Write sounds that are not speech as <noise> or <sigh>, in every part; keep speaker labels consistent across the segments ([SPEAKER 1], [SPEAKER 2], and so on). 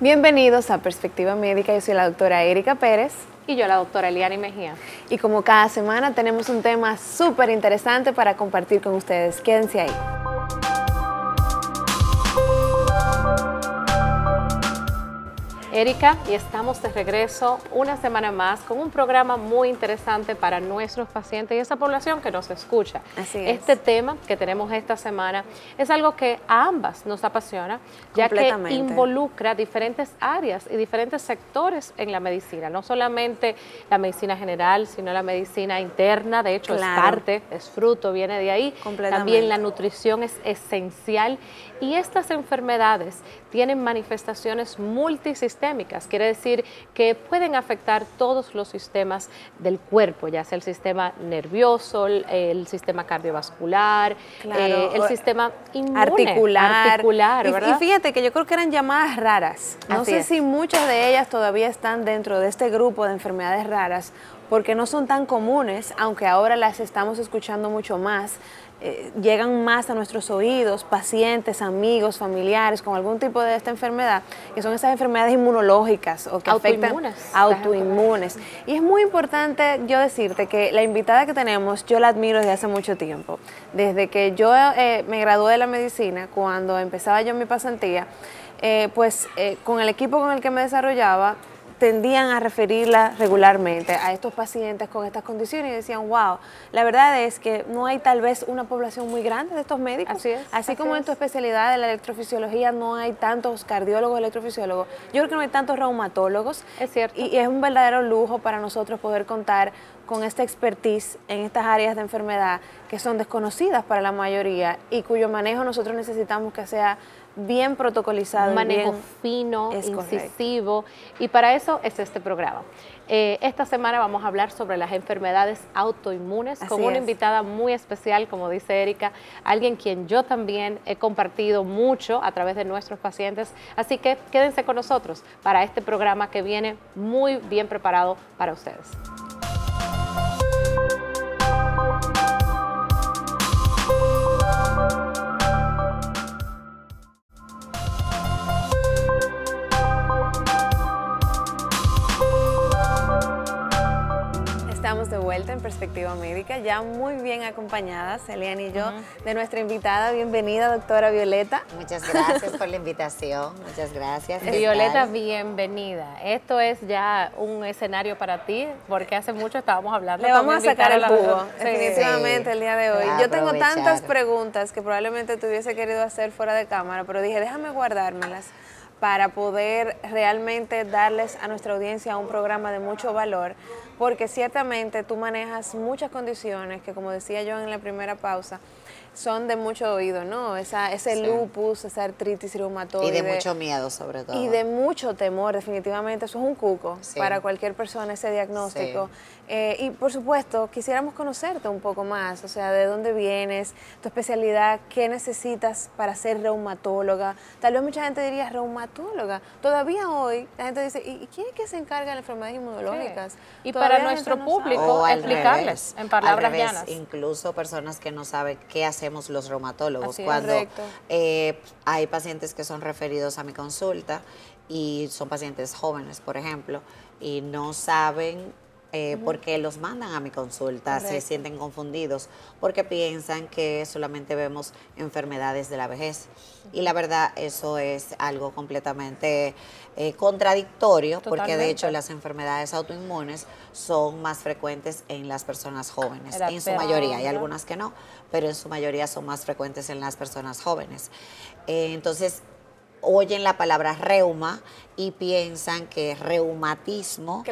[SPEAKER 1] Bienvenidos a Perspectiva Médica. Yo soy la doctora Erika Pérez.
[SPEAKER 2] Y yo, la doctora Eliani Mejía.
[SPEAKER 1] Y como cada semana tenemos un tema súper interesante para compartir con ustedes. Quédense ahí.
[SPEAKER 2] Erika, y estamos de regreso una semana más con un programa muy interesante para nuestros pacientes y esa población que nos escucha.
[SPEAKER 1] Así es.
[SPEAKER 2] Este tema que tenemos esta semana es algo que a ambas nos apasiona, ya que involucra diferentes áreas y diferentes sectores en la medicina, no solamente la medicina general, sino la medicina interna, de hecho es parte, es fruto, viene de ahí. También la nutrición es esencial y estas enfermedades tienen manifestaciones multisistémicas, quiere decir que pueden afectar todos los sistemas del cuerpo, ya sea el sistema nervioso, el, sistema cardiovascular, eh, el sistema inmune,
[SPEAKER 1] articular. y, fíjate que yo creo que eran llamadas raras. No sé si muchas de ellas todavía están dentro de este grupo de enfermedades raras porque no son tan comunes, aunque ahora las estamos escuchando mucho más. Eh, llegan más a nuestros oídos pacientes, amigos, familiares con algún tipo de esta enfermedad, que son esas enfermedades inmunológicas o que
[SPEAKER 2] autoinmunes.
[SPEAKER 1] afectan autoinmunes. Y es muy importante yo decirte que la invitada que tenemos, yo la admiro desde hace mucho tiempo. Desde que yo eh, me gradué de la medicina, cuando empezaba yo mi pasantía, eh, pues con el equipo con el que me desarrollaba, tendían a referirla regularmente a estos pacientes con estas condiciones y decían, wow, la verdad es que no hay tal vez una población muy grande de estos médicos.
[SPEAKER 2] Así, es,
[SPEAKER 1] así, como en tu especialidad de la electrofisiología no hay tantos cardiólogos, electrofisiólogos, yo creo que no hay tantos reumatólogos.
[SPEAKER 2] Es cierto.
[SPEAKER 1] Y, es un verdadero lujo para nosotros poder contar con esta expertise en estas áreas de enfermedad que son desconocidas para la mayoría y cuyo manejo nosotros necesitamos que sea bien protocolizado.
[SPEAKER 2] Un manejo fino, incisivo, y para eso es este programa. Eh, esta semana vamos a hablar sobre las enfermedades autoinmunes con una invitada muy especial, como dice Erika, alguien quien yo también he compartido mucho a través de nuestros pacientes. Así que quédense con nosotros para este programa que viene muy bien preparado para ustedes.
[SPEAKER 1] De vuelta en Perspectiva Médica, ya muy bien acompañadas, Elian y yo, de nuestra invitada. Bienvenida, doctora Violeta.
[SPEAKER 3] Muchas gracias por la invitación, muchas gracias.
[SPEAKER 2] Violeta, bienvenida. Esto es ya un escenario para ti, porque hace mucho estábamos hablando.
[SPEAKER 1] Le vamos a sacar el jugo, definitivamente, el día de hoy. Yo tengo tantas preguntas que probablemente tuviese querido hacer fuera de cámara, pero dije, déjame guardármelas para poder realmente darles a nuestra audiencia un programa de mucho valor, porque ciertamente tú manejas muchas condiciones que, como decía yo en la primera pausa, son de mucho oído, ¿no? Esa, ese lupus, esa artritis reumatoide.
[SPEAKER 3] Y de mucho miedo, sobre todo.
[SPEAKER 1] Y de mucho temor, definitivamente. Eso es un cuco para cualquier persona, ese diagnóstico. Eh, y por supuesto, quisiéramos conocerte un poco más, o sea, de dónde vienes, tu especialidad, qué necesitas para ser reumatóloga. Tal vez mucha gente diría reumatóloga. Todavía hoy la gente dice, ¿y quién es que se encarga de las enfermedades inmunológicas?
[SPEAKER 2] Y para nuestro público, explicarles en palabras llanas.
[SPEAKER 3] Incluso personas que no saben qué hacemos los reumatólogos. Cuando eh, hay pacientes que son referidos a mi consulta y son pacientes jóvenes, por ejemplo, y no saben eh, porque los mandan a mi consulta, se sienten confundidos, porque piensan que solamente vemos enfermedades de la vejez. Y la verdad, eso es algo completamente eh, contradictorio, porque de hecho las enfermedades autoinmunes son más frecuentes en las personas jóvenes, en su mayoría, hay algunas que no, pero en su mayoría son más frecuentes en las personas jóvenes. Eh, entonces, oyen la palabra reuma y piensan que es reumatismo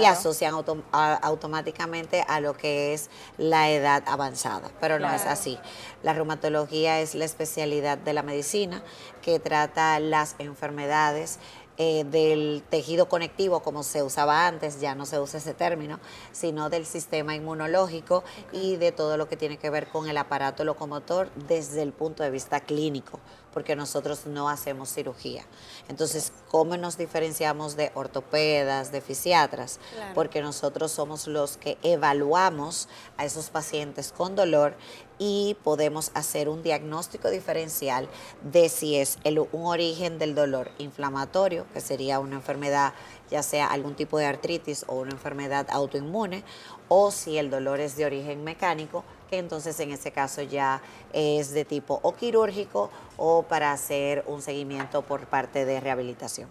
[SPEAKER 3] y asocian automáticamente a lo que es la edad avanzada, pero no es así. La reumatología es la especialidad de la medicina que trata las enfermedades eh, del tejido conectivo como se usaba antes, ya no se usa ese término, sino del sistema inmunológico y de todo lo que tiene que ver con el aparato locomotor desde el punto de vista clínico, porque nosotros no hacemos cirugía. Entonces, ¿cómo nos diferenciamos de ortopedas, de fisiatras? Porque nosotros somos los que evaluamos a esos pacientes con dolor y podemos hacer un diagnóstico diferencial de si es un origen del dolor inflamatorio, que sería una enfermedad ya sea algún tipo de artritis o una enfermedad autoinmune, o si el dolor es de origen mecánico, que entonces en ese caso ya es de tipo o quirúrgico o para hacer un seguimiento por parte de rehabilitación.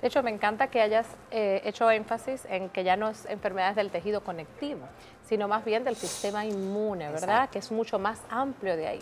[SPEAKER 2] De hecho, me encanta que hayas eh, hecho énfasis en que ya no es enfermedades del tejido conectivo, sino más bien del sistema inmune, ¿verdad? Que es mucho más amplio de ahí.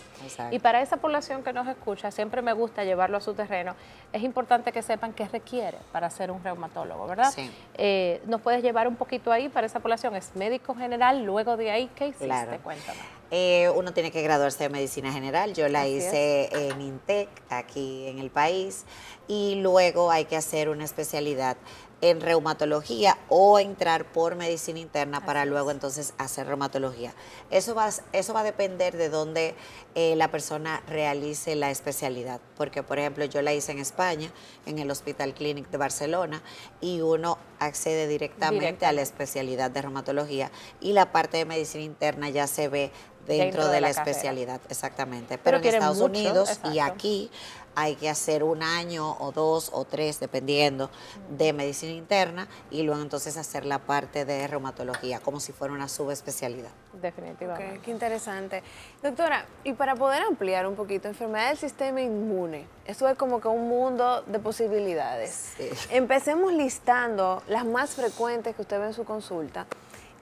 [SPEAKER 2] Y para esa población que nos escucha, siempre me gusta llevarlo a su terreno, es importante que sepan qué requiere para ser un reumatólogo, ¿verdad? Sí. Eh, ¿Nos puedes llevar un poquito ahí para esa población? ¿Es médico general? Luego de ahí, ¿qué hiciste? Claro. Cuéntame.
[SPEAKER 3] Eh, uno tiene que graduarse de medicina general. Yo la hice en INTEC, aquí en el país, y luego hay que hacer una especialidad en reumatología o entrar por medicina interna para luego entonces hacer reumatología. Eso va, eso va a depender de dónde eh, la persona realice la especialidad, porque por ejemplo yo la hice en España, en el Hospital Clinic de Barcelona, y uno accede directamente a la especialidad de reumatología y la parte de medicina interna ya se ve dentro, de, la, especialidad, exactamente. Pero, en Estados Unidos y aquí hay que hacer un año o dos o tres, dependiendo, de medicina interna y luego entonces hacer la parte de reumatología, como si fuera una subespecialidad.
[SPEAKER 1] Definitivamente. qué interesante. Doctora, y para poder ampliar un poquito, enfermedad del sistema inmune, esto es como que un mundo de posibilidades. Empecemos listando las más frecuentes que usted ve en su consulta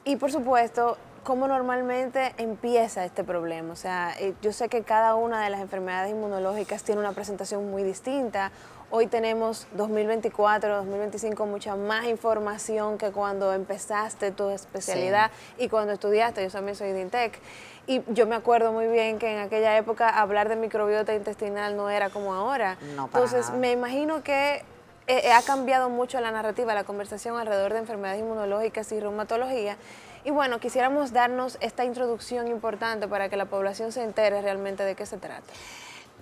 [SPEAKER 1] y por supuesto cómo normalmente empieza este problema. O sea, eh, yo sé que cada una de las enfermedades inmunológicas tiene una presentación muy distinta. Hoy tenemos 2024, 2025 mucha más información que cuando empezaste tu especialidad y cuando estudiaste. Yo también soy de INTEC. Y yo me acuerdo muy bien que en aquella época hablar de microbiota intestinal no era como ahora. Entonces, me imagino que eh, eh, ha cambiado mucho la narrativa, la conversación alrededor de enfermedades inmunológicas y reumatología. Y bueno, quisiéramos darnos esta introducción importante para que la población se entere realmente de qué se trata.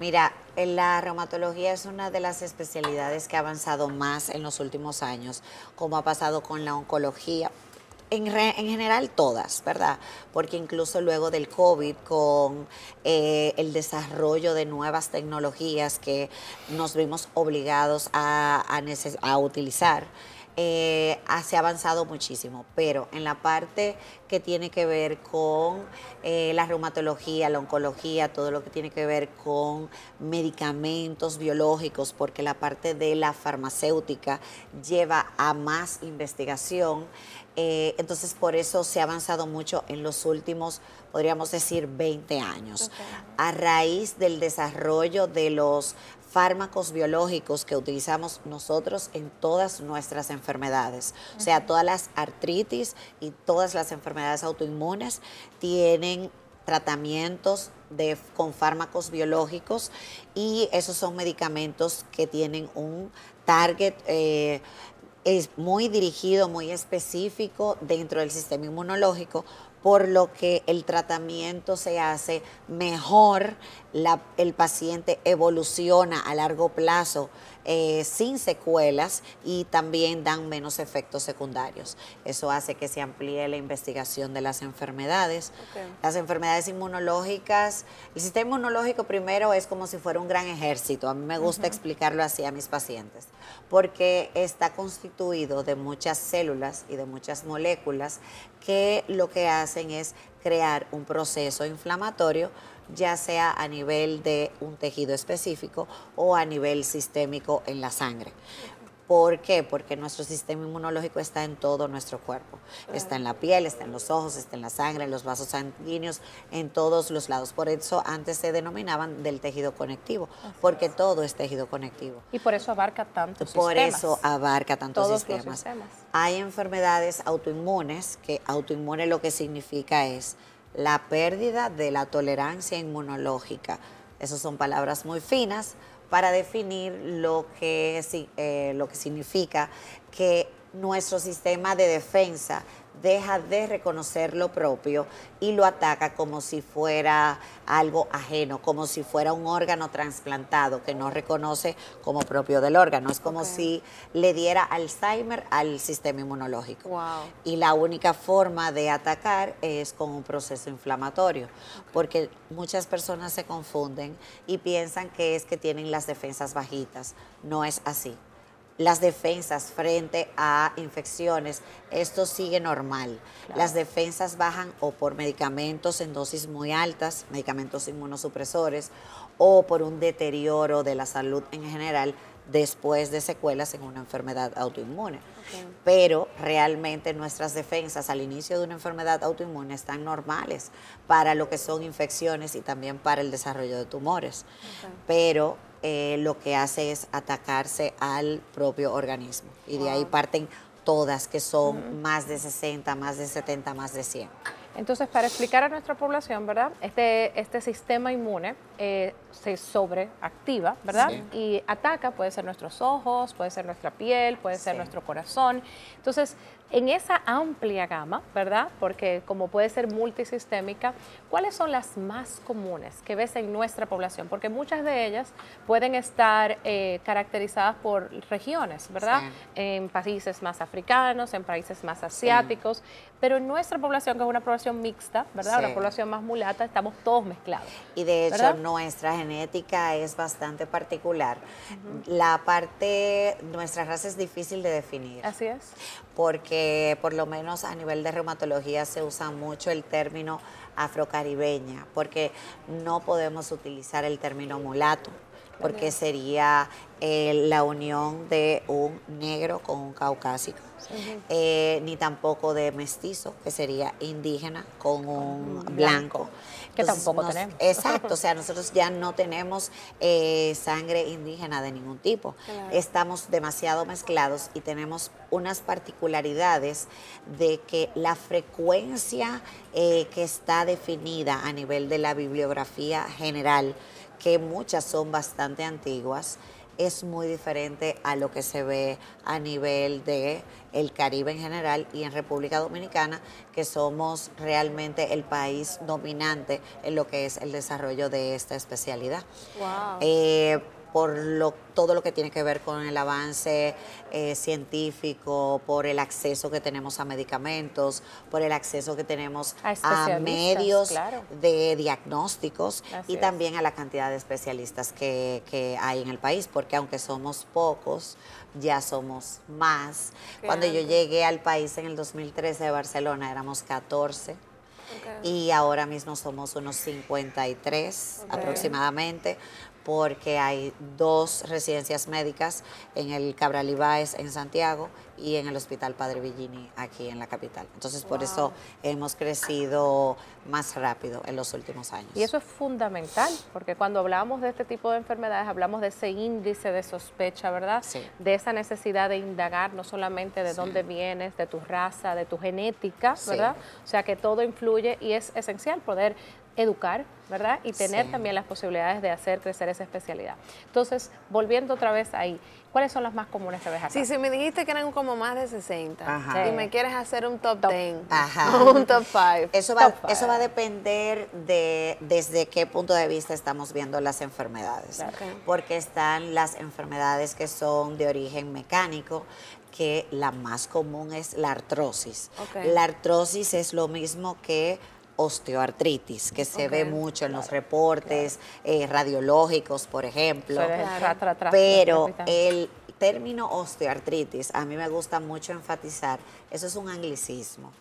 [SPEAKER 3] Mira, la reumatología es una de las especialidades que ha avanzado más en los últimos años, como ha pasado con la oncología. En, general todas, ¿verdad? Porque incluso luego del COVID, con eh, el desarrollo de nuevas tecnologías que nos vimos obligados a utilizar, eh, se ha avanzado muchísimo, pero en la parte que tiene que ver con eh, la reumatología, la oncología, todo lo que tiene que ver con medicamentos biológicos, porque la parte de la farmacéutica lleva a más investigación. Eh, entonces, por eso se ha avanzado mucho en los últimos, podríamos decir, 20 años. A raíz del desarrollo de los fármacos biológicos que utilizamos nosotros en todas nuestras enfermedades. O sea, todas las artritis y todas las enfermedades autoinmunes tienen tratamientos de, con fármacos biológicos y esos son medicamentos que tienen un target eh, es muy dirigido, muy específico dentro del sistema inmunológico por lo que el tratamiento se hace mejor, el paciente evoluciona a largo plazo eh, sin secuelas y también dan menos efectos secundarios. Eso hace que se amplíe la investigación de las enfermedades. Las enfermedades inmunológicas, el sistema inmunológico primero es como si fuera un gran ejército. A mí me gusta explicarlo así a mis pacientes, porque está constituido de muchas células y de muchas moléculas que lo que hacen es crear un proceso inflamatorio ya sea a nivel de un tejido específico o a nivel sistémico en la sangre. ¿Por qué? Porque nuestro sistema inmunológico está en todo nuestro cuerpo. Está en la piel, está en los ojos, está en la sangre, en los vasos sanguíneos, en todos los lados. Por eso antes se denominaban del tejido conectivo, porque todo es tejido conectivo.
[SPEAKER 2] Y por eso abarca tantos
[SPEAKER 3] por sistemas. Por eso abarca tantos sistemas. Hay enfermedades autoinmunes, que autoinmune lo que significa es la pérdida de la tolerancia inmunológica. Esas son palabras muy finas para definir lo que, eh, lo que significa que nuestro sistema de defensa deja de reconocer lo propio y lo ataca como si fuera algo ajeno, como si fuera un órgano trasplantado que no reconoce como propio del órgano. Es como si le diera Alzheimer al sistema inmunológico. Y la única forma de atacar es con un proceso inflamatorio, porque muchas personas se confunden y piensan que es que tienen las defensas bajitas. No es así las defensas frente a infecciones, esto sigue normal. Las defensas bajan o por medicamentos en dosis muy altas, medicamentos inmunosupresores, o por un deterioro de la salud en general después de secuelas en una enfermedad autoinmune. Pero realmente nuestras defensas al inicio de una enfermedad autoinmune están normales para lo que son infecciones y también para el desarrollo de tumores. Pero eh, lo que hace es atacarse al propio organismo. Y de ahí parten todas, que son más de 60, más de 70, más de 100.
[SPEAKER 2] Entonces, para explicar a nuestra población, ¿verdad? Este, este sistema inmune eh, se sobreactiva, ¿verdad? Y ataca, puede ser nuestros ojos, puede ser nuestra piel, puede ser nuestro corazón. Entonces, en esa amplia gama, ¿verdad? Porque como puede ser multisistémica, ¿cuáles son las más comunes que ves en nuestra población? Porque muchas de ellas pueden estar eh, caracterizadas por regiones, ¿verdad? En países más africanos, en países más asiáticos, pero en nuestra población, que es una población mixta, ¿verdad? Una población más mulata, estamos todos mezclados.
[SPEAKER 3] Y de hecho, nuestra genética es bastante particular. La parte, nuestra raza es difícil de definir.
[SPEAKER 2] Así es.
[SPEAKER 3] Porque por lo menos a nivel de reumatología se usa mucho el término afrocaribeña, porque no podemos utilizar el término mulato porque sería eh, la unión de un negro con un caucásico, eh, ni tampoco de mestizo, que sería indígena con un blanco.
[SPEAKER 2] Que tampoco tenemos.
[SPEAKER 3] Exacto, o sea, <laughs> nosotros ya no tenemos eh, sangre indígena de ningún tipo. Estamos demasiado mezclados y tenemos unas particularidades de que la frecuencia que está definida a nivel de la bibliografía general, que muchas son bastante antiguas, es muy diferente a lo que se ve a nivel de el Caribe en general y en República Dominicana, que somos realmente el país dominante en lo que es el desarrollo de esta especialidad.
[SPEAKER 2] Wow.
[SPEAKER 3] Eh, por lo, todo lo que tiene que ver con el avance eh, científico, por el acceso que tenemos a medicamentos, por el acceso que tenemos a, medios de diagnósticos y también a la cantidad de especialistas que, hay en el país, porque aunque somos pocos, ya somos más. Cuando yo llegué al país en el 2013 de Barcelona éramos 14. Y ahora mismo somos unos 53 aproximadamente, porque hay dos residencias médicas en el Cabral Ibáez en Santiago y en el Hospital Padre Villini aquí en la capital. Entonces, por eso hemos crecido más rápido en los últimos años.
[SPEAKER 2] Y eso es fundamental, porque cuando hablamos de este tipo de enfermedades, hablamos de ese índice de sospecha, ¿verdad?
[SPEAKER 3] Sí.
[SPEAKER 2] De esa necesidad de indagar no solamente de dónde vienes, de tu raza, de tu genética, ¿verdad? O sea, que todo influye y es esencial poder educar, ¿verdad? Y tener también las posibilidades de hacer crecer esa especialidad. Entonces, volviendo otra vez ahí, ¿cuáles son las más comunes que ves acá?
[SPEAKER 1] Sí, si me dijiste que eran como más de 60 y me quieres hacer un top, 10 <laughs>
[SPEAKER 3] un top 5. Eso va, eso va a depender de desde qué punto de vista estamos viendo las enfermedades. Porque están las enfermedades que son de origen mecánico, que la más común es la artrosis. La artrosis es lo mismo que osteoartritis, que se ve mucho en los reportes eh, radiológicos, por ejemplo. Pero el término osteoartritis, a mí me gusta mucho enfatizar, eso es un anglicismo.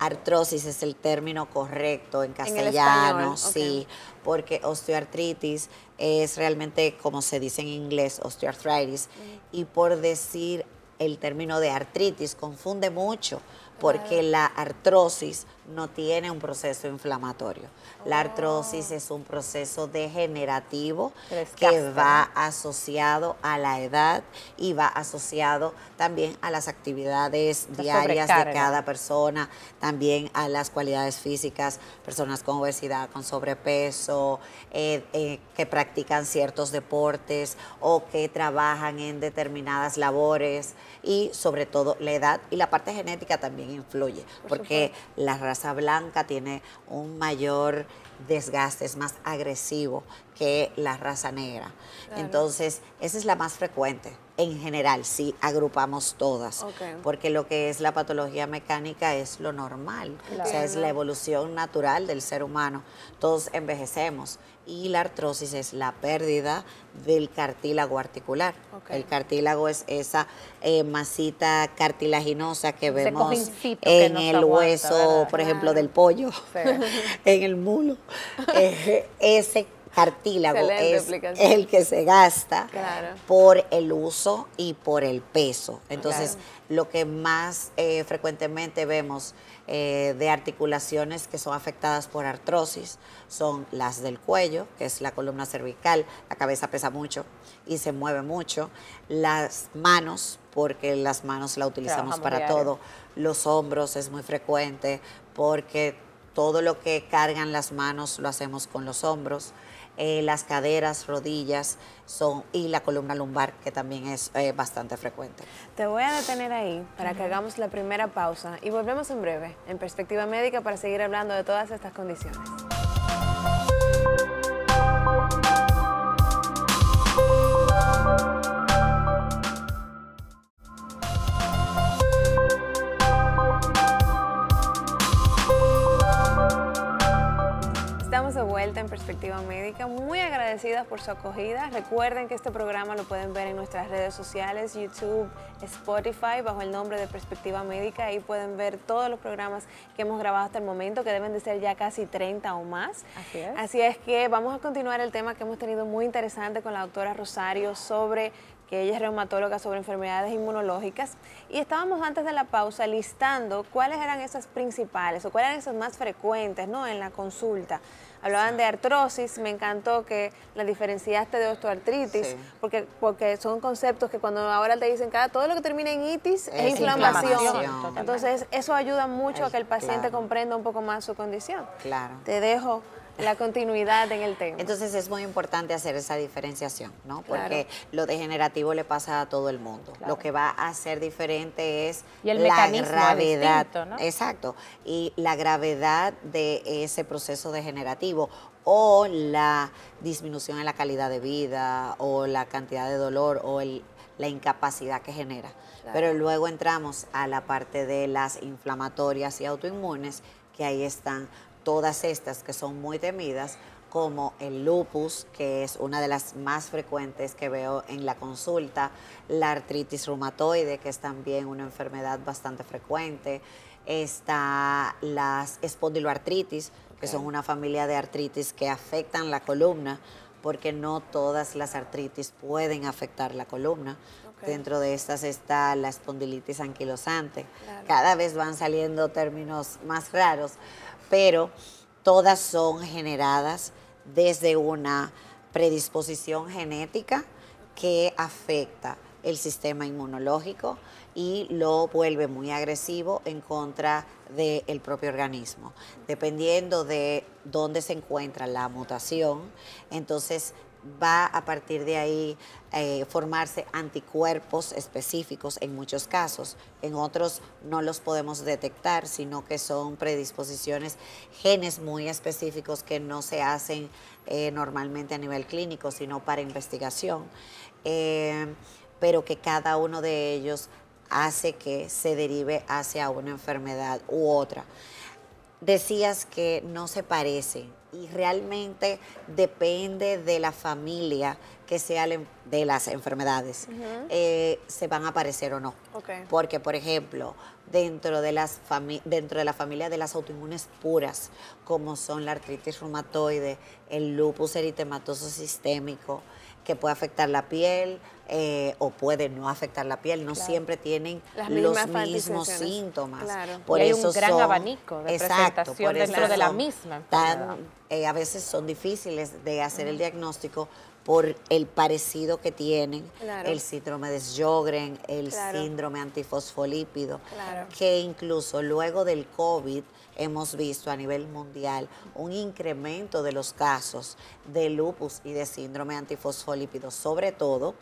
[SPEAKER 3] Artrosis es el término correcto en castellano, sí, porque osteoartritis es realmente como se dice en inglés, osteoarthritis, y por decir el término de artritis confunde mucho porque la artrosis no tiene un proceso inflamatorio. La artrosis es un proceso degenerativo que va asociado a la edad y va asociado también a las actividades diarias de cada persona, también a las cualidades físicas, personas con obesidad, con sobrepeso, eh, eh, que practican ciertos deportes o que trabajan en determinadas labores y sobre todo la edad y la parte genética también influye, porque la raza blanca tiene un mayor desgaste, es más agresivo que la raza negra. Entonces, esa es la más frecuente en general, si agrupamos todas, porque lo que es la patología mecánica es lo normal, o sea, es la evolución natural del ser humano. Todos envejecemos y la artrosis es la pérdida del cartílago articular. El cartílago es esa eh, masita cartilaginosa que vemos en el hueso, por ejemplo, del pollo, <laughs> en el mulo. <laughs> Eh, ese cartílago es el que se gasta por el uso y por el peso. Entonces, lo que más eh, frecuentemente vemos eh, de articulaciones que son afectadas por artrosis son las del cuello, que es la columna cervical, la cabeza pesa mucho y se mueve mucho, las manos, porque las manos la utilizamos para todo, los hombros es muy frecuente porque todo lo que cargan las manos lo hacemos con los hombros. Eh, las caderas, rodillas son y la columna lumbar, que también es eh, bastante frecuente.
[SPEAKER 1] Te voy a detener ahí para que hagamos la primera pausa y volvemos en breve en Perspectiva Médica para seguir hablando de todas estas condiciones. Vuelta en Perspectiva Médica, muy agradecidas por su acogida. Recuerden que este programa lo pueden ver en nuestras redes sociales, YouTube, Spotify, bajo el nombre de Perspectiva Médica. Ahí pueden ver todos los programas que hemos grabado hasta el momento, que deben de ser ya casi 30 o más. Así es. Así es que vamos a continuar el tema que hemos tenido muy interesante con la doctora Rosario sobre que ella es reumatóloga sobre enfermedades inmunológicas, y estábamos antes de la pausa listando cuáles eran esas principales o cuáles eran esas más frecuentes ¿no? en la consulta. Hablaban de artrosis, me encantó que la diferenciaste de osteoartritis, porque, porque son conceptos que cuando ahora te dicen cada todo lo que termina en itis es, inflamación. Entonces, eso ayuda mucho a que el paciente comprenda un poco más su condición.
[SPEAKER 3] Claro.
[SPEAKER 1] Te dejo la continuidad en el tema.
[SPEAKER 3] Entonces es muy importante hacer esa diferenciación, ¿no? Porque lo degenerativo le pasa a todo el mundo. Lo que va a ser diferente es la gravedad. Exacto. Y la gravedad de ese proceso degenerativo o la disminución en la calidad de vida o la cantidad de dolor o la incapacidad que genera. Pero luego entramos a la parte de las inflamatorias y autoinmunes, que ahí están todas estas que son muy temidas, como el lupus, que es una de las más frecuentes que veo en la consulta, la artritis reumatoide, que es también una enfermedad bastante frecuente, está las espondiloartritis, que son una familia de artritis que afectan la columna, porque no todas las artritis pueden afectar la columna. Dentro de estas está la espondilitis anquilosante. Cada vez van saliendo términos más raros, pero todas son generadas desde una predisposición genética que afecta el sistema inmunológico y lo vuelve muy agresivo en contra del propio organismo. Dependiendo de dónde se encuentra la mutación, entonces va a partir de ahí eh, formarse anticuerpos específicos en muchos casos. En otros no los podemos detectar, sino que son predisposiciones, genes muy específicos que no se hacen eh, normalmente a nivel clínico, sino para investigación, eh, pero que cada uno de ellos hace que se derive hacia una enfermedad u otra. Decías que no se parecen y realmente depende de la familia que sea de las enfermedades, eh, se van a aparecer o no. Porque, por ejemplo, dentro de, las dentro de la familia de las autoinmunes puras, como son la artritis reumatoide, el lupus eritematoso sistémico, que puede afectar la piel, eh, o puede no afectar la piel, no siempre tienen los mismos síntomas.
[SPEAKER 2] Por hay un gran abanico de presentación dentro de la misma.
[SPEAKER 3] Eh, a veces son difíciles de hacer el diagnóstico por el parecido que tienen el síndrome de Sjögren, el síndrome antifosfolípido, que incluso luego del COVID hemos visto a nivel mundial un incremento de los casos de lupus y de síndrome antifosfolípido, sobre todo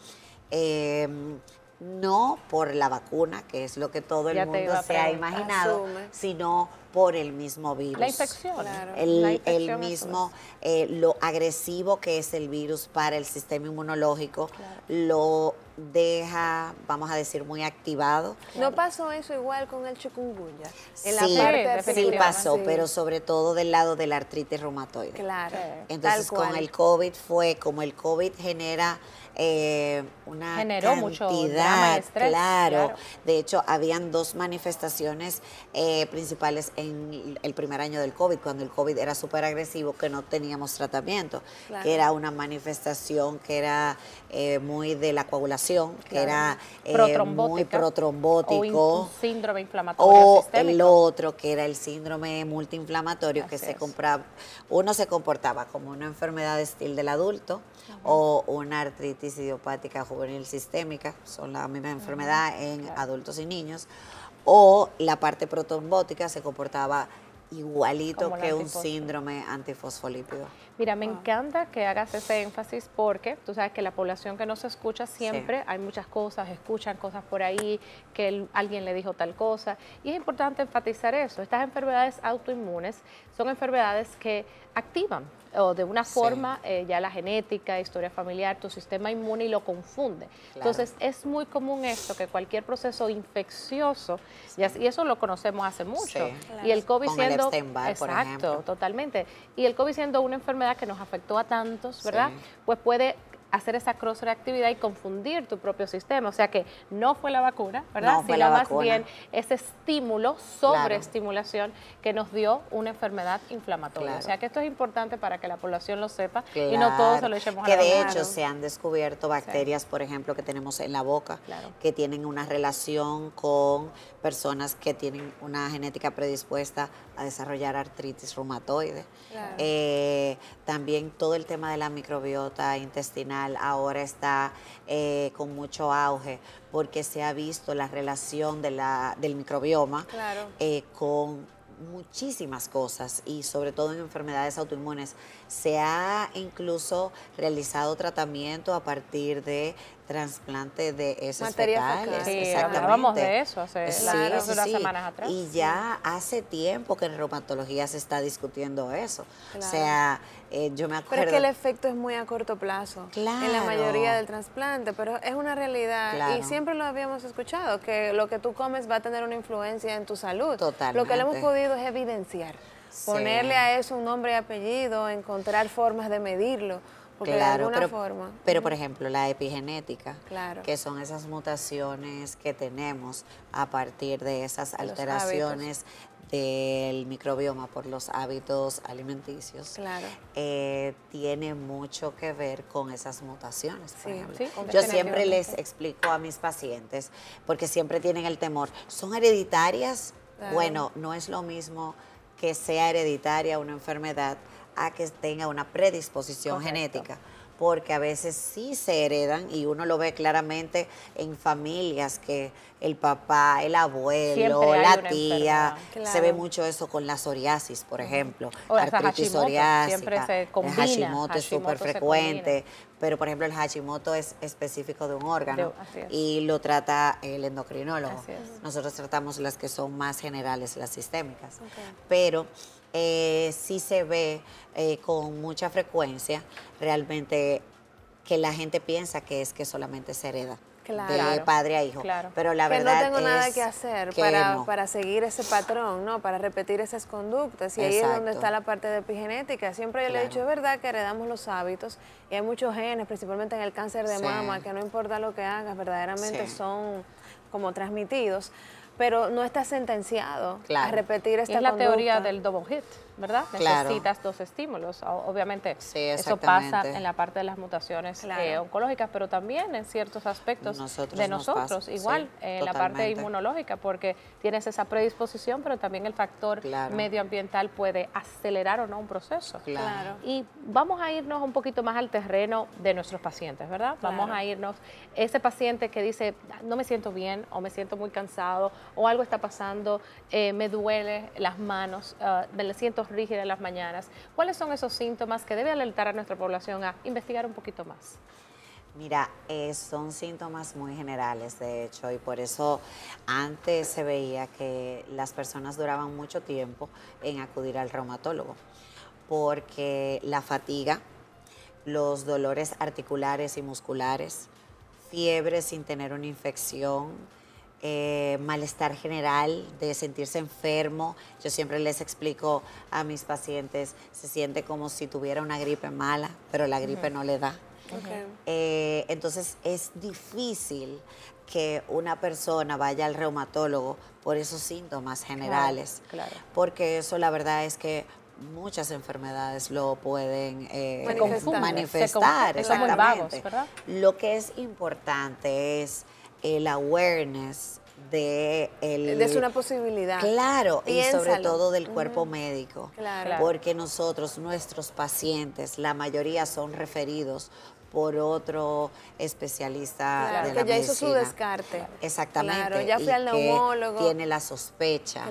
[SPEAKER 3] Em, no por la vacuna, que es lo que todo el mundo se ha imaginado, sino por el mismo virus.
[SPEAKER 2] La infección.
[SPEAKER 3] El, mismo, eh, lo agresivo que es el virus para el sistema inmunológico, lo deja, vamos a decir, muy activado.
[SPEAKER 1] ¿No pasó eso igual con el chikungunya?
[SPEAKER 3] En sí, la sí pasó, pero sobre todo del lado de la artritis reumatoide.
[SPEAKER 1] Claro.
[SPEAKER 3] Entonces con el COVID fue como el COVID genera eh, una
[SPEAKER 2] Generó
[SPEAKER 3] cantidad, claro. De hecho, habían dos manifestaciones eh, principales en el primer año del COVID, cuando el COVID era súper agresivo, que no teníamos tratamiento, que era una manifestación que era eh, muy de la coagulación, que era eh, muy protrombótico.
[SPEAKER 2] O síndrome inflamatorio
[SPEAKER 3] O el otro, que era el síndrome multiinflamatorio, que se compraba, uno se comportaba como una enfermedad de estilo del adulto o una artritis idiopática juvenil sistémica, son la misma enfermedad en adultos y niños, o la parte protrombótica se comportaba igualito que un síndrome antifosfolípido.
[SPEAKER 2] Mira, me encanta que hagas ese énfasis porque tú sabes que la población que nos escucha siempre hay muchas cosas, escuchan cosas por ahí, que alguien le dijo tal cosa, y es importante enfatizar eso. Estas enfermedades autoinmunes son enfermedades que activan o de una forma eh, ya la genética, historia familiar, tu sistema inmune y lo confunde. Entonces es muy común esto, que cualquier proceso infeccioso, y, eso lo conocemos hace mucho, y el COVID siendo... exacto, totalmente. Y el COVID siendo una enfermedad que nos afectó a tantos, ¿verdad? Pues puede hacer esa cross reactividad y confundir tu propio sistema. O sea que no fue la vacuna, ¿verdad? Sino más bien ese estímulo, sobreestimulación que nos dio una enfermedad inflamatoria. O sea que esto es importante para que la población lo sepa y no todos se lo echemos
[SPEAKER 3] a la Que de hecho se han descubierto bacterias, por ejemplo, que tenemos en la boca, que tienen una relación con personas que tienen una genética predispuesta a desarrollar artritis reumatoide. Eh, también todo el tema de la microbiota intestinal ahora está eh, con mucho auge porque se ha visto la relación de la, del microbioma eh, con muchísimas cosas y sobre todo en enfermedades autoinmunes. Se ha incluso realizado tratamiento a partir de trasplante de esos fetales.
[SPEAKER 2] Sí, hablábamos de eso hace unas semanas atrás.
[SPEAKER 3] Y ya hace tiempo que en reumatología se está discutiendo eso. O sea, eh, yo me acuerdo...
[SPEAKER 1] Pero es que el efecto es muy a corto plazo en la mayoría del trasplante, pero es una realidad y siempre lo habíamos escuchado, que lo que tú comes va a tener una influencia en tu salud.
[SPEAKER 3] Totalmente.
[SPEAKER 1] Lo que le hemos podido es evidenciar, ponerle a eso un nombre y apellido, encontrar formas de medirlo claro,
[SPEAKER 3] pero,
[SPEAKER 1] forma.
[SPEAKER 3] pero por ejemplo la epigenética, que son esas mutaciones que tenemos a partir de esas alteraciones del microbioma por los hábitos alimenticios,
[SPEAKER 1] claro.
[SPEAKER 3] Eh, tiene mucho que ver con esas mutaciones. Yo siempre les explico a mis pacientes, porque siempre tienen el temor, ¿son hereditarias? Bueno, no es lo mismo que sea hereditaria una enfermedad a que tenga una predisposición genética porque a veces sí se heredan y uno lo ve claramente en familias que el papá, el abuelo, la tía, se ve mucho eso con la psoriasis, por ejemplo,
[SPEAKER 2] o artritis psoriásica, se combina,
[SPEAKER 3] el Hashimoto, es súper frecuente, pero por ejemplo el Hashimoto es específico de un órgano y lo trata el endocrinólogo. Nosotros tratamos las que son más generales, las sistémicas, pero eh, sí se ve eh, con mucha frecuencia realmente que la gente piensa que es que solamente se hereda. de padre a hijo. Pero la
[SPEAKER 1] que
[SPEAKER 3] verdad
[SPEAKER 1] no tengo nada que hacer para, para, seguir ese patrón, ¿no? Para repetir esas conductas. Y ahí es donde está la parte de epigenética. Siempre yo le he dicho, es verdad que heredamos los hábitos y hay muchos genes, principalmente en el cáncer de mama, que no importa lo que hagas, verdaderamente son como transmitidos pero no está sentenciado a repetir esta
[SPEAKER 2] es la teoría del double hit, ¿verdad? Necesitas dos estímulos. Obviamente, eso pasa en la parte de las mutaciones eh, oncológicas, pero también en ciertos aspectos de nosotros, igual en la parte inmunológica, porque tienes esa predisposición, pero también el factor medioambiental puede acelerar o no un proceso.
[SPEAKER 3] Claro.
[SPEAKER 2] Y vamos a irnos un poquito más al terreno de nuestros pacientes, ¿verdad? Vamos a irnos, ese paciente que dice, no me siento bien o me siento muy cansado o algo está pasando, eh, me duele las manos, uh, me siento rígida en las mañanas. ¿Cuáles son esos síntomas que debe alertar a nuestra población a investigar un poquito más?
[SPEAKER 3] Mira, eh, son síntomas muy generales, de hecho, y por eso antes se veía que las personas duraban mucho tiempo en acudir al reumatólogo, porque la fatiga, los dolores articulares y musculares, fiebre sin tener una infección, eh, malestar general, de sentirse enfermo. Yo siempre les explico a mis pacientes, se siente como si tuviera una gripe mala, pero la gripe no le da. Eh, entonces es difícil que una persona vaya al reumatólogo por esos síntomas generales, porque eso la verdad es que muchas enfermedades lo pueden eh, manifestar. exactamente. Lo que es importante es el awareness de el,
[SPEAKER 1] es una posibilidad.
[SPEAKER 3] Claro y sobre todo del cuerpo médico. Claro. porque nosotros nuestros pacientes la mayoría son referidos por otro especialista
[SPEAKER 1] claro,
[SPEAKER 3] de la
[SPEAKER 1] que ya hizo su descarte.
[SPEAKER 3] Exactamente. Claro,
[SPEAKER 1] ya fui al neumólogo.
[SPEAKER 3] Que tiene la sospecha,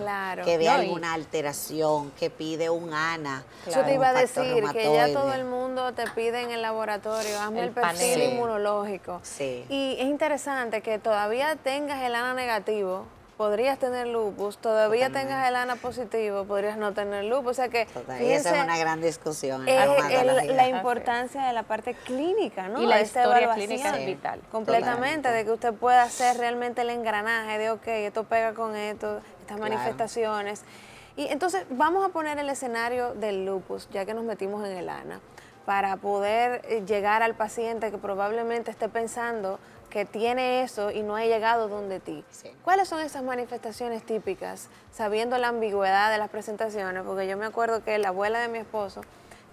[SPEAKER 3] que ve alguna alteración, que pide un ANA.
[SPEAKER 1] Yo te iba a decir que ya todo el mundo te pide en el laboratorio, hazme el, perfil inmunológico.
[SPEAKER 3] Sí.
[SPEAKER 1] Y es interesante que todavía tengas el ANA negativo, podrías tener lupus, todavía tengas el ANA positivo, podrías no tener lupus. O sea que.
[SPEAKER 3] esa es una gran discusión.
[SPEAKER 1] la importancia de la parte clínica, ¿no?
[SPEAKER 2] Y la historia clínica es vital.
[SPEAKER 1] Completamente, de que usted pueda hacer realmente el engranaje de, ok, esto pega con esto, estas manifestaciones. Y entonces vamos a poner el escenario del lupus, ya que nos metimos en el ANA, para poder eh, llegar al paciente que probablemente esté pensando que tiene eso y no ha llegado donde ti. ¿Cuáles son esas manifestaciones típicas, sabiendo la ambigüedad de las presentaciones? Porque yo me acuerdo que la abuela de mi esposo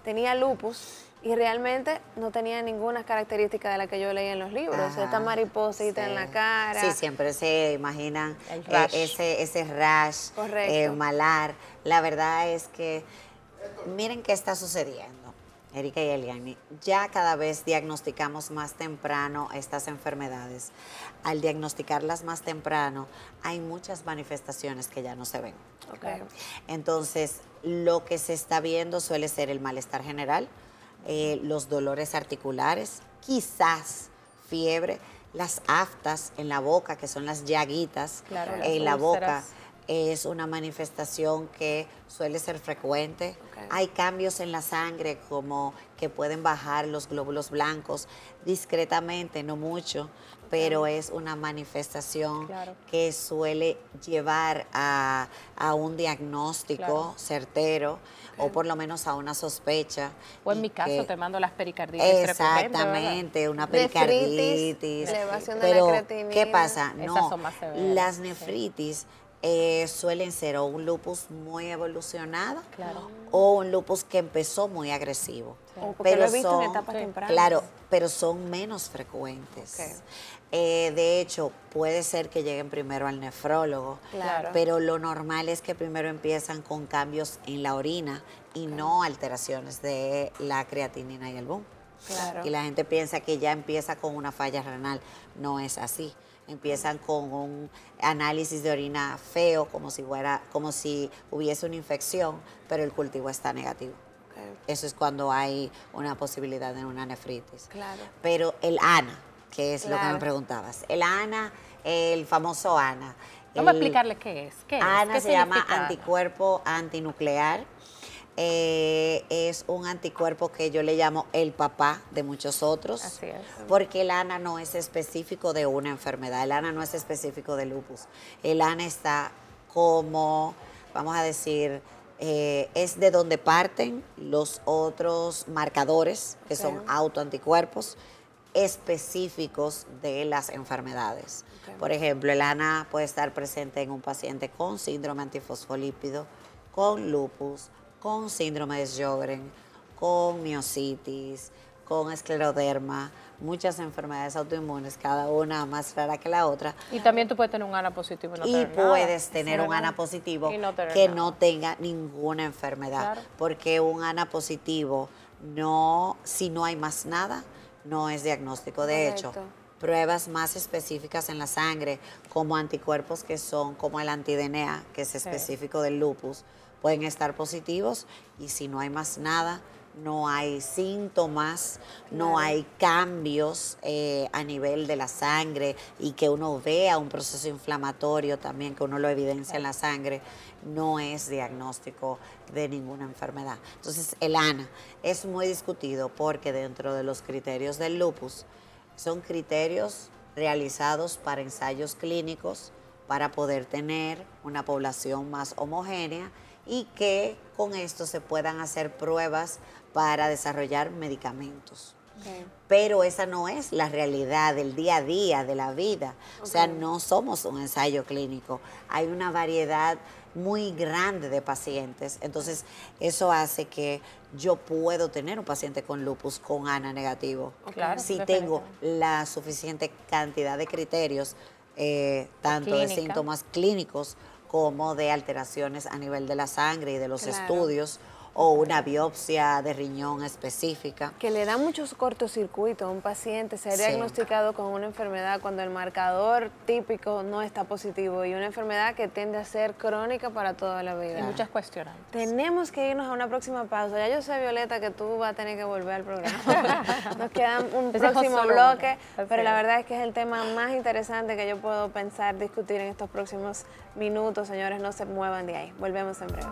[SPEAKER 1] tenía lupus y realmente no tenía ninguna característica de la que yo leí en los libros. Esta mariposita en la cara.
[SPEAKER 3] Sí, siempre se imaginan eh, ese, ese rash, eh, malar. La verdad es que, miren qué está sucediendo Erika y Eliani, ya cada vez diagnosticamos más temprano estas enfermedades. Al diagnosticarlas más temprano, hay muchas manifestaciones que ya no se ven. Entonces, lo que se está viendo suele ser el malestar general, eh, los dolores articulares, quizás fiebre, las aftas en la boca, que son las llaguitas en la boca es una manifestación que suele ser frecuente. Hay cambios en la sangre como que pueden bajar los glóbulos blancos discretamente, no mucho, pero es una manifestación que suele llevar a, un diagnóstico certero o por lo menos a una sospecha.
[SPEAKER 2] O en mi caso te mando las pericarditis.
[SPEAKER 3] Exactamente, una pericarditis. pero, ¿qué pasa? No, las nefritis eh, suelen ser o un lupus muy evolucionado o un lupus que empezó muy agresivo.
[SPEAKER 1] pero son,
[SPEAKER 3] Claro, pero son menos frecuentes. Eh, de hecho, puede ser que lleguen primero al nefrólogo, pero lo normal es que primero empiezan con cambios en la orina y no alteraciones de la creatinina y el boom. Y la gente piensa que ya empieza con una falla renal. No es así empiezan con un análisis de orina feo, como si, fuera, como si hubiese una infección, pero el cultivo está negativo. Eso es cuando hay una posibilidad de una nefritis.
[SPEAKER 1] Claro.
[SPEAKER 3] Pero el ANA, que es lo que me preguntabas, el ANA, el famoso ANA.
[SPEAKER 2] Vamos a explicarle qué es. ¿Qué
[SPEAKER 3] ANA se llama anticuerpo antinuclear eh, es un anticuerpo que yo le llamo el papá de muchos otros.
[SPEAKER 2] Así es.
[SPEAKER 3] Porque el ANA no es específico de una enfermedad, el ANA no es específico de lupus. El ANA está como, vamos a decir, eh, es de donde parten los otros marcadores, que son autoanticuerpos específicos de las enfermedades. Por ejemplo, el ANA puede estar presente en un paciente con síndrome antifosfolípido, con lupus, con síndrome de Sjögren, con miocitis, con escleroderma, muchas enfermedades autoinmunes, cada una más rara que la otra.
[SPEAKER 2] Y también tú puedes tener un ANA positivo y no
[SPEAKER 3] y puedes tener un ANA positivo que no tenga ninguna enfermedad, porque un ANA positivo no, si no hay más nada, no es diagnóstico. De hecho, pruebas más específicas en la sangre, como anticuerpos que son como el antidenea, que es específico del lupus, pueden estar positivos y si no hay más nada, no hay síntomas, no hay cambios eh, a nivel de la sangre y que uno vea un proceso inflamatorio también, que uno lo evidencia en la sangre, no es diagnóstico de ninguna enfermedad. Entonces, el ANA es muy discutido porque dentro de los criterios del lupus son criterios realizados para ensayos clínicos para poder tener una población más homogénea y que con esto se puedan hacer pruebas para desarrollar medicamentos. Pero esa no es la realidad del día a día de la vida. O sea, no somos un ensayo clínico. Hay una variedad muy grande de pacientes. Entonces, eso hace que yo puedo tener un paciente con lupus con ANA negativo. si tengo la suficiente cantidad de criterios, eh, tanto de síntomas clínicos como de alteraciones a nivel de la sangre y de los estudios o una biopsia de riñón específica.
[SPEAKER 1] Que le da muchos cortocircuitos a un paciente, se ha diagnosticado con una enfermedad cuando el marcador típico no está positivo y una enfermedad que tiende a ser crónica para toda la vida.
[SPEAKER 2] Y muchas cuestiones.
[SPEAKER 1] Tenemos que irnos a una próxima pausa. Ya yo sé, Violeta, que tú vas a tener que volver al programa. <laughs> Nos queda un próximo bloque, pero la verdad es que es el tema más interesante que yo puedo pensar, discutir en estos próximos minutos. Señores, no se muevan de ahí. Volvemos en breve.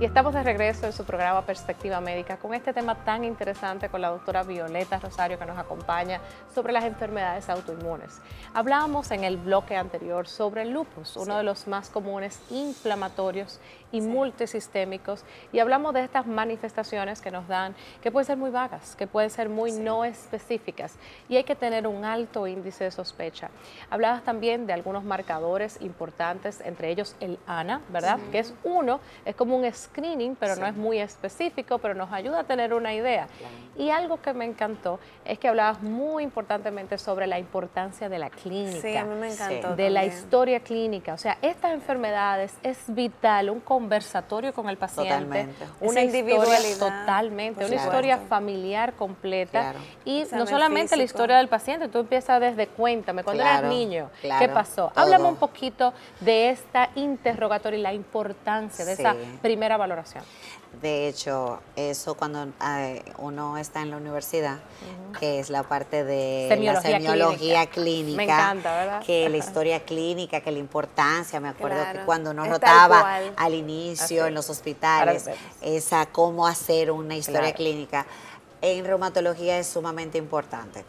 [SPEAKER 2] Y estamos de regreso en su programa Perspectiva Médica con este tema tan interesante con la doctora Violeta Rosario que nos acompaña sobre las enfermedades autoinmunes. Hablábamos en el bloque anterior sobre el lupus, uno de los más comunes inflamatorios y multisistémicos, y hablamos de estas manifestaciones que nos dan, que pueden ser muy vagas, que pueden ser muy no específicas, y hay que tener un alto índice de sospecha. Hablabas también de algunos marcadores importantes, entre ellos el ANA, ¿verdad? Que es uno, es como un screening, pero no es muy específico, pero nos ayuda a tener una idea. Y algo que me encantó es que hablabas muy importantemente sobre la importancia de la clínica.
[SPEAKER 1] Sí, a mí me encantó.
[SPEAKER 2] De la historia clínica. O sea, estas enfermedades es vital, un conversatorio con el paciente. Totalmente. Una historia totalmente, una historia familiar completa. Y no solamente la historia del paciente, tú empiezas desde cuéntame, cuando eras niño, ¿qué pasó? Háblame un poquito de esta interrogatoria y la importancia de esa primera valoración.
[SPEAKER 3] De hecho, eso cuando eh, uno está en la universidad, que es la parte de la semiología clínica. Me
[SPEAKER 2] encanta, ¿verdad?
[SPEAKER 3] Que la historia clínica, que la importancia, me acuerdo que cuando uno rotaba al inicio en los hospitales, esa cómo hacer una historia clínica, en reumatología es sumamente importante.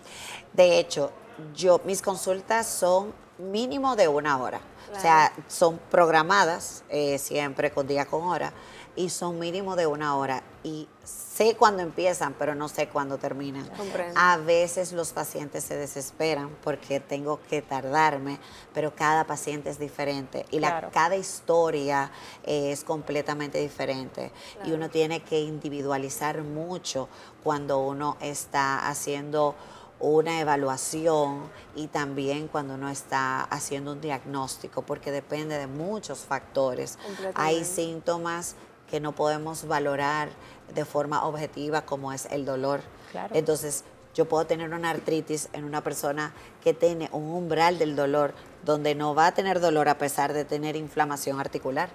[SPEAKER 3] De hecho, yo mis consultas son mínimo de una hora. O sea, son programadas eh, siempre con día con hora y son mínimo de una hora. Y sé cuándo empiezan, pero no sé cuándo terminan. A veces los pacientes se desesperan porque tengo que tardarme, pero cada paciente es diferente y la, cada historia es completamente diferente. Y uno tiene que individualizar mucho cuando uno está haciendo una evaluación y también cuando uno está haciendo un diagnóstico, porque depende de muchos factores. Hay síntomas que no podemos valorar de forma objetiva como es el dolor. Entonces, yo puedo tener una artritis en una persona que tiene un umbral del dolor donde no va a tener dolor a pesar de tener inflamación articular.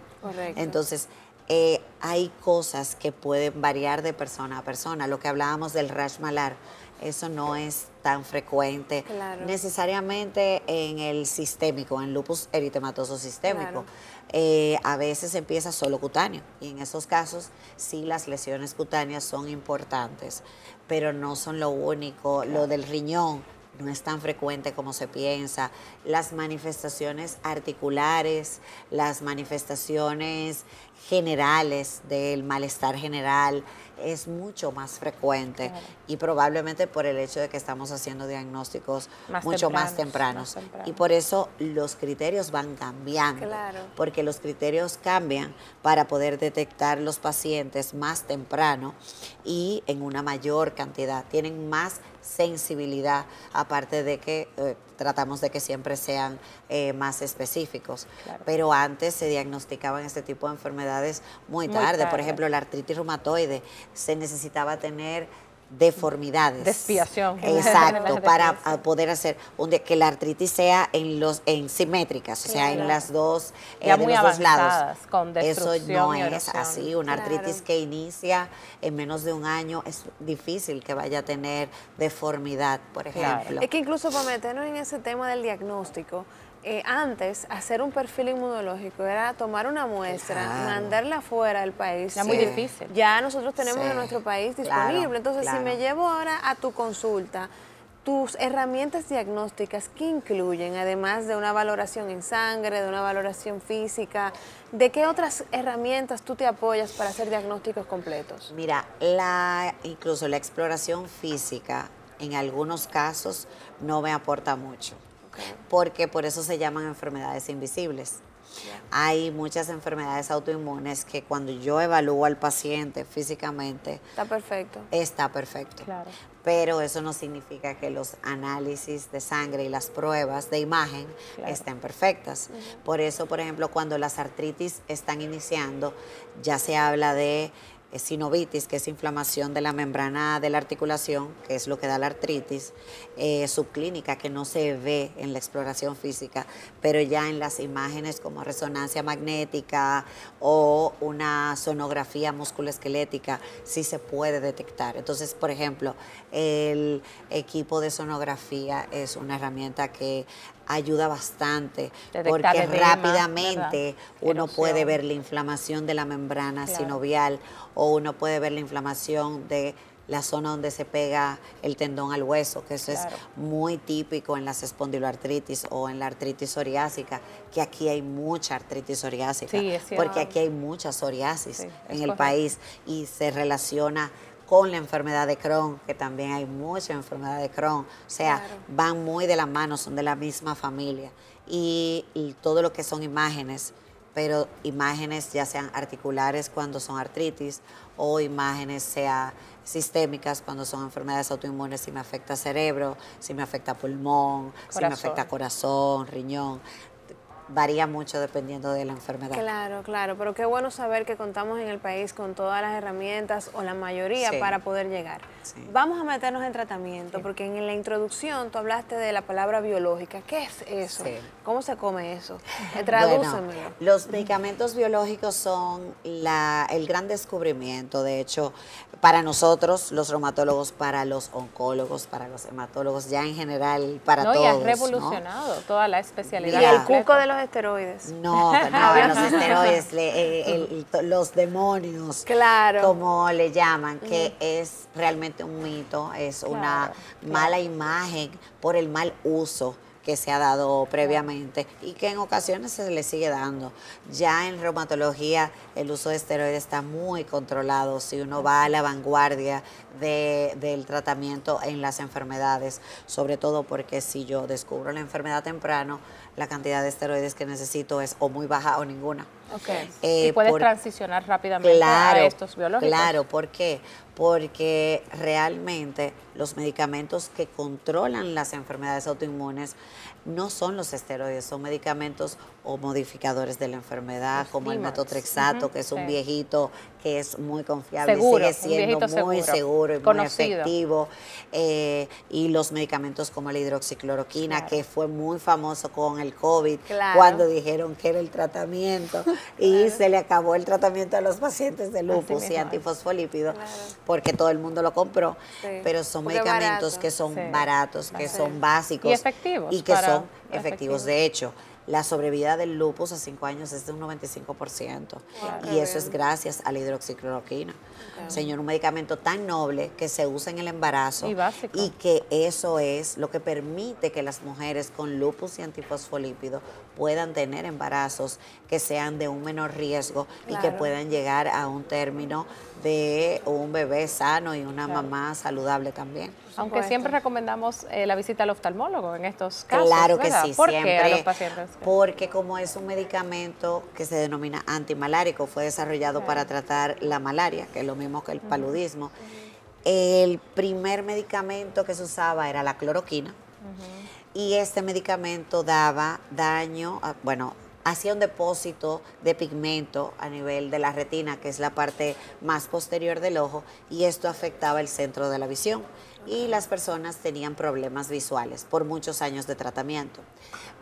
[SPEAKER 3] Entonces, eh, hay cosas que pueden variar de persona a persona. Lo que hablábamos del rash malar, eso no es tan frecuente necesariamente en el sistémico, en lupus eritematoso sistémico. Eh, a veces empieza solo cutáneo y en esos casos sí las lesiones cutáneas son importantes, pero no son lo único. Lo del riñón no es tan frecuente como se piensa. Las manifestaciones articulares, las manifestaciones generales del malestar general es mucho más frecuente y probablemente por el hecho de que estamos haciendo diagnósticos mucho más tempranos. Y por eso los criterios van cambiando, porque los criterios cambian para poder detectar los pacientes más temprano y en una mayor cantidad. Tienen más sensibilidad, aparte de que eh, tratamos de que siempre sean eh, más específicos. Pero antes se diagnosticaban este tipo de enfermedades muy tarde. Por ejemplo, la artritis reumatoide se necesitaba tener deformidades.
[SPEAKER 2] Despiación. <laughs>
[SPEAKER 3] Exacto, para poder hacer un, que la artritis sea en los en simétricas, o sea, en las dos,
[SPEAKER 2] eh, de los dos lados. Con
[SPEAKER 3] Eso no es así. Una artritis que inicia en menos de un año es difícil que vaya a tener deformidad, por ejemplo.
[SPEAKER 1] Es que incluso para meternos en ese tema del diagnóstico, eh, antes hacer un perfil inmunológico era tomar una muestra, mandarla fuera del país.
[SPEAKER 2] Ya muy difícil.
[SPEAKER 1] Ya nosotros tenemos en nuestro país disponible. Entonces, si me llevo ahora a tu consulta, tus herramientas diagnósticas, ¿qué incluyen? Además de una valoración en sangre, de una valoración física, ¿de qué otras herramientas tú te apoyas para hacer diagnósticos completos?
[SPEAKER 3] Mira, la, incluso la exploración física en algunos casos no me aporta mucho porque por eso se llaman enfermedades invisibles. Hay muchas enfermedades autoinmunes que cuando yo evalúo al paciente físicamente...
[SPEAKER 1] Está perfecto.
[SPEAKER 3] Está perfecto. Pero eso no significa que los análisis de sangre y las pruebas de imagen estén perfectas. Por eso, por ejemplo, cuando las artritis están iniciando, ya se habla de sinovitis, que es inflamación de la membrana de la articulación, que es lo que da la artritis, eh, subclínica, que no se ve en la exploración física, pero ya en las imágenes como resonancia magnética o una sonografía musculoesquelética, sí se puede detectar. Entonces, por ejemplo, el equipo de sonografía es una herramienta que ayuda bastante porque rápidamente uno puede ver la inflamación de la membrana sinovial o uno puede ver la inflamación de la zona donde se pega el tendón al hueso, que eso es muy típico en las espondiloartritis o en la artritis psoriásica, que aquí hay mucha artritis psoriásica, porque aquí hay mucha psoriasis en el país y se relaciona con la enfermedad de Crohn, que también hay mucha enfermedad de Crohn. O sea, van muy de la mano, son de la misma familia. Y, todo lo que son imágenes, pero imágenes ya sean articulares cuando son artritis o imágenes sea sistémicas cuando son enfermedades autoinmunes, si me afecta cerebro, si me afecta pulmón, si me afecta corazón, riñón varía mucho dependiendo de la enfermedad.
[SPEAKER 1] Claro, claro, pero qué bueno saber que contamos en el país con todas las herramientas o la mayoría para poder llegar. Vamos a meternos en tratamiento, porque en la introducción tú hablaste de la palabra biológica. ¿Qué es eso? ¿Cómo se come eso? <laughs> Tradúcemelo.
[SPEAKER 3] los medicamentos biológicos son la, el gran descubrimiento, de hecho, para nosotros, los reumatólogos, para los oncólogos, para los hematólogos, ya en general, para todos.
[SPEAKER 2] Y ha revolucionado toda la especialidad.
[SPEAKER 1] Y el cuco de los esteroides.
[SPEAKER 3] No, no, <laughs> los esteroides, eh, los demonios, claro. como le llaman, que es realmente un mito, es una mala imagen por el mal uso que se ha dado previamente y que en ocasiones se le sigue dando. Ya en reumatología el uso de esteroides está muy controlado si uno va a la vanguardia del tratamiento en las enfermedades, sobre todo porque si yo descubro la enfermedad temprano, la cantidad de esteroides que necesito es o muy baja o ninguna.
[SPEAKER 2] Okay. Eh, y puedes transicionar rápidamente a estos biológicos.
[SPEAKER 3] Claro, ¿por qué? Porque realmente los medicamentos que controlan las enfermedades autoinmunes no son los esteroides, son medicamentos o modificadores de la enfermedad, como el metotrexato, que es un viejito que es muy confiable, sigue siendo muy seguro, y muy efectivo, eh, y los medicamentos como la hidroxicloroquina, que fue muy famoso con el COVID, cuando dijeron que era el tratamiento, <laughs> y se le acabó el tratamiento a los pacientes de lupus y antifosfolípido, porque todo el mundo lo compró, pero son medicamentos que son baratos, que son básicos
[SPEAKER 2] y efectivos
[SPEAKER 3] y que son efectivos. De hecho, la sobrevida del lupus a 5 años es de un 95%. Y eso es gracias a la hidroxicloroquina. Señor, un medicamento tan noble que se usa en el embarazo y, que eso es lo que permite que las mujeres con lupus y antifosfolípido puedan tener embarazos que sean de un menor riesgo y que puedan llegar a un término de un bebé sano y una mamá saludable también.
[SPEAKER 2] Aunque siempre recomendamos eh, la visita al oftalmólogo en estos casos.
[SPEAKER 3] Claro que sí, siempre. Porque como es un medicamento que se denomina antimalárico, fue desarrollado para tratar la malaria, que es lo mismo que el paludismo. El primer medicamento que se usaba era la cloroquina. Y este medicamento daba daño, bueno, hacía un depósito de pigmento a nivel de la retina, que es la parte más posterior del ojo, y esto afectaba el centro de la visión. Y las personas tenían problemas visuales por muchos años de tratamiento.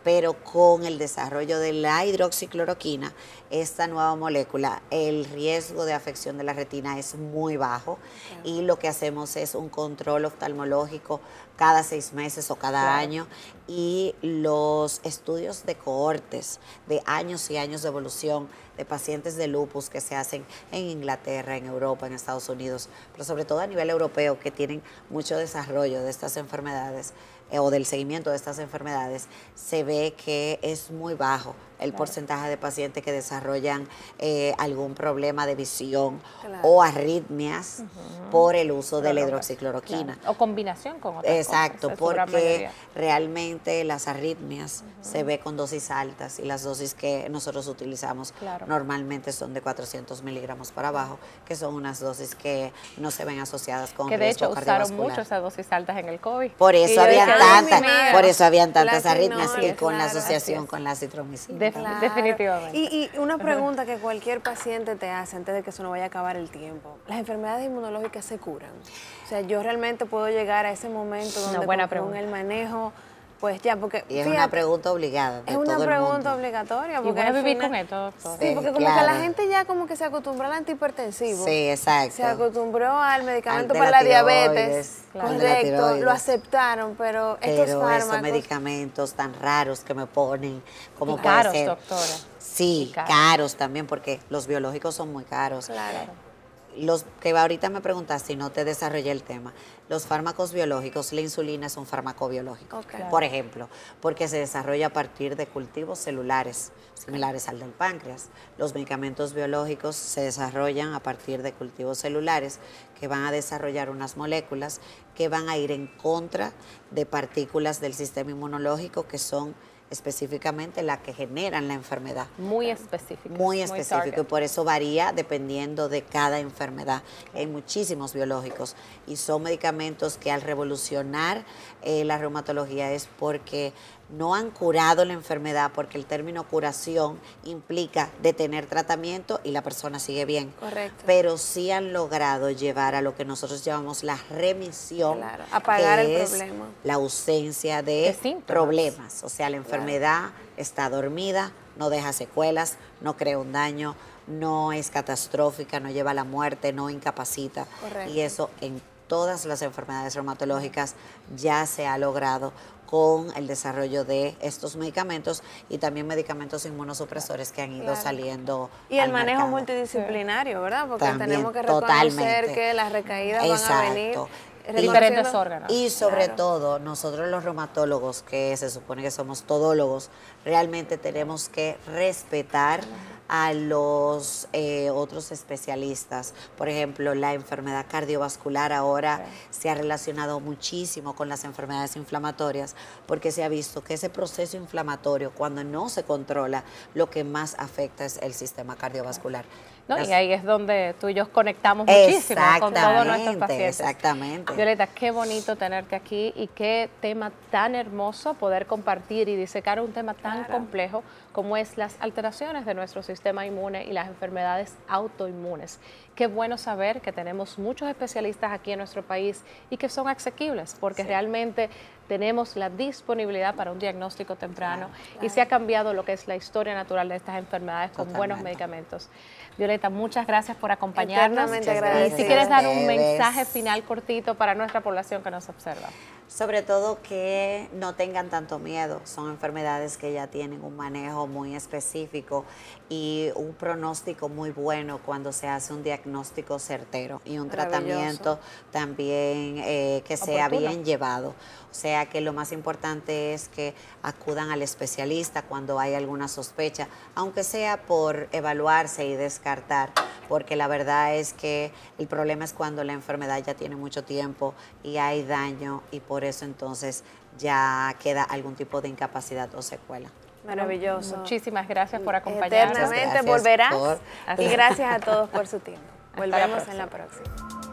[SPEAKER 3] Pero con el desarrollo de la hidroxicloroquina, esta nueva molécula, el riesgo de afección de la retina es muy bajo y lo que hacemos es un control oftalmológico cada seis meses o cada año y los estudios de cohortes de años y años de evolución de pacientes de lupus que se hacen en Inglaterra, en Europa, en Estados Unidos, pero sobre todo a nivel europeo que tienen mucho desarrollo de estas enfermedades eh, o del seguimiento de estas enfermedades, se ve que es muy bajo el porcentaje de pacientes que desarrollan eh, algún problema de visión o arritmias por el uso de la hidroxicloroquina.
[SPEAKER 2] O combinación con otras
[SPEAKER 3] Exacto, porque realmente las arritmias se ve con dosis altas y las dosis que nosotros utilizamos normalmente son de 400 miligramos para abajo, que son unas dosis que no se ven asociadas con
[SPEAKER 2] que de hecho usaron mucho esas dosis altas en el COVID.
[SPEAKER 3] Por eso habían tantas, por eso habían tantas arritmias y con la asociación con la citromicina.
[SPEAKER 2] Definitivamente.
[SPEAKER 1] Y, una pregunta que cualquier paciente te hace antes de que eso no vaya a acabar el tiempo. ¿Las enfermedades inmunológicas se curan? O sea, yo realmente puedo llegar a ese momento donde con el manejo pues ya, porque.
[SPEAKER 3] Y es una pregunta obligada.
[SPEAKER 1] es una pregunta obligatoria.
[SPEAKER 2] Porque y vivir con esto,
[SPEAKER 1] Sí, porque como que la gente ya como que se acostumbró al antihipertensivo.
[SPEAKER 3] Sí, exacto.
[SPEAKER 1] Se acostumbró al medicamento para la, diabetes. Correcto, lo aceptaron, pero, estos fármacos. Esos
[SPEAKER 3] medicamentos tan raros que me ponen, como
[SPEAKER 2] y caros, doctora.
[SPEAKER 3] Sí, caros. también, porque los biológicos son muy caros.
[SPEAKER 1] Claro
[SPEAKER 3] los que ahorita me preguntaste si no te desarrollé el tema, los fármacos biológicos, la insulina es un fármaco biológico, por ejemplo, porque se desarrolla a partir de cultivos celulares similares al del páncreas. Los medicamentos biológicos se desarrollan a partir de cultivos celulares que van a desarrollar unas moléculas que van a ir en contra de partículas del sistema inmunológico que son específicamente la que generan la enfermedad.
[SPEAKER 2] Muy específico.
[SPEAKER 3] Muy específico y por eso varía dependiendo de cada enfermedad. Hay muchísimos biológicos y son medicamentos que al revolucionar eh, la reumatología es porque no han curado la enfermedad porque el término curación implica detener tratamiento y la persona sigue bien.
[SPEAKER 1] Correcto.
[SPEAKER 3] Pero sí han logrado llevar a lo que nosotros llamamos la remisión,
[SPEAKER 1] claro, apagar el problema.
[SPEAKER 3] La ausencia de, problemas. O sea, la enfermedad está dormida, no deja secuelas, no crea un daño, no es catastrófica, no lleva a la muerte, no incapacita.
[SPEAKER 1] Correcto.
[SPEAKER 3] Y eso en todas las enfermedades reumatológicas ya se ha logrado con el desarrollo de estos medicamentos y también medicamentos inmunosupresores que han ido saliendo.
[SPEAKER 1] Y el manejo multidisciplinario, ¿verdad? Porque tenemos que reconocer que las recaídas van a venir
[SPEAKER 2] diferentes órganos.
[SPEAKER 3] Y sobre todo, nosotros los reumatólogos, que se supone que somos todólogos, realmente tenemos que respetar a los eh, otros especialistas. Por ejemplo, la enfermedad cardiovascular ahora se ha relacionado muchísimo con las enfermedades inflamatorias porque se ha visto que ese proceso inflamatorio, cuando no se controla, lo que más afecta es el sistema cardiovascular.
[SPEAKER 2] ¿No? y ahí es donde tú y yo conectamos muchísimo con todos nuestros
[SPEAKER 3] pacientes. Exactamente.
[SPEAKER 2] Violeta, qué bonito tenerte aquí y qué tema tan hermoso poder compartir y disecar un tema tan complejo como es las alteraciones de nuestro sistema inmune y las enfermedades autoinmunes. Qué bueno saber que tenemos muchos especialistas aquí en nuestro país y que son asequibles, porque realmente tenemos la disponibilidad para un diagnóstico temprano y se ha cambiado lo que es la historia natural de estas enfermedades con buenos medicamentos. Violeta, muchas gracias por acompañarnos.
[SPEAKER 1] Y
[SPEAKER 2] si quieres dar un mensaje final cortito para nuestra población que nos observa.
[SPEAKER 3] Sobre todo que no tengan tanto miedo. Son enfermedades que ya tienen un manejo muy específico y un pronóstico muy bueno cuando se hace un diagnóstico certero y un tratamiento también eh, que sea bien llevado. O sea que lo más importante es que acudan al especialista cuando hay alguna sospecha, aunque sea por evaluarse y descartar, porque la verdad es que el problema es cuando la enfermedad ya tiene mucho tiempo y hay daño y por eso entonces ya queda algún tipo de incapacidad o secuela.
[SPEAKER 1] Maravilloso.
[SPEAKER 2] Muchísimas gracias por acompañarnos.
[SPEAKER 1] Eternamente volverás. Y gracias a todos por su tiempo. Volvemos en la próxima.